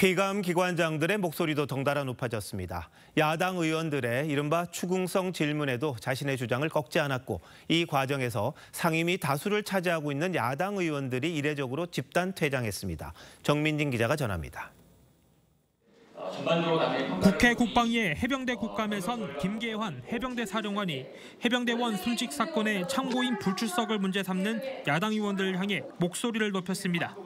피감 기관장들의 목소리도 덩달아 높아졌습니다. 야당 의원들의 이른바 추궁성 질문에도 자신의 주장을 꺾지 않았고 이 과정에서 상임위 다수를 차지하고 있는 야당 의원들이 이례적으로 집단 퇴장했습니다. 정민진 기자가 전합니다. 국회 국방위의 해병대 국감에선 김계환 해병대 사령관이 해병대원 순직 사건의 참고인 불출석을 문제 삼는 야당 의원들을 향해 목소리를 높였습니다.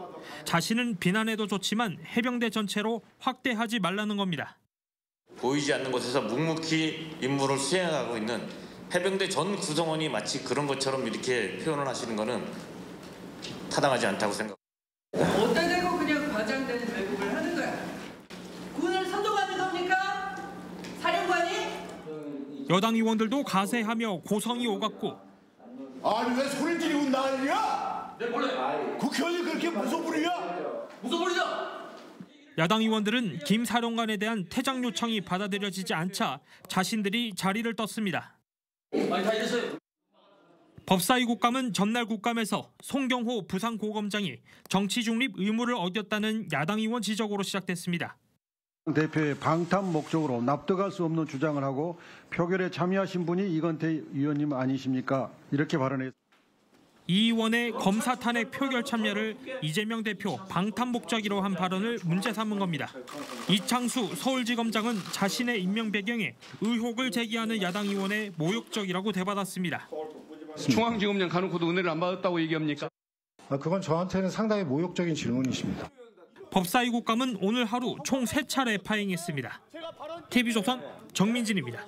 자신은 비난해도 좋지만 해병대 전체로 확대하지 말라는 겁니다. 보이지 않는 곳에서 묵묵히 임무를 수행하고 있는 해병대 전 구성원이 마치 그런 것처럼 이렇게 표현을 하시는 것은 타당하지 않다고 생각. 어디다 대고 그냥 과장되는 왜곡을 하는 거야. 군을 선동하는 겁니까? 사령관이? 여당 의원들도 가세하며 고성이 오갔고 아니 왜 소리 지르고 난리야? 네 몰래. 국회의원이 그렇게 무슨 부리야? 야당 의원들은 김 사령관에 대한 퇴장 요청이 받아들여지지 않자 자신들이 자리를 떴습니다. 법사위 국감은 전날 국감에서 송경호 부산고검장이 정치 중립 의무를 어겼다는 야당 의원 지적으로 시작됐습니다. 대표의 방탄 목적으로 납득할 수 없는 주장을 하고 표결에 참여하신 분이 이건태 의원님 아니십니까? 이렇게 발언했습니다. 이 의원의 검사 탄핵 표결 참여를 이재명 대표 방탄 목적이로 한 발언을 문제 삼은 겁니다. 이창수 서울지검장은 자신의 임명 배경에 의혹을 제기하는 야당 의원의 모욕적이라고 대받았습니다. 중앙지검장 가놓고도 은혜를 안 받았다고 얘기합니까? 아, 그건 저한테는 상당히 모욕적인 질문이십니다. 법사위 국감은 오늘 하루 총 3차례 파행했습니다. TV조선 정민진입니다.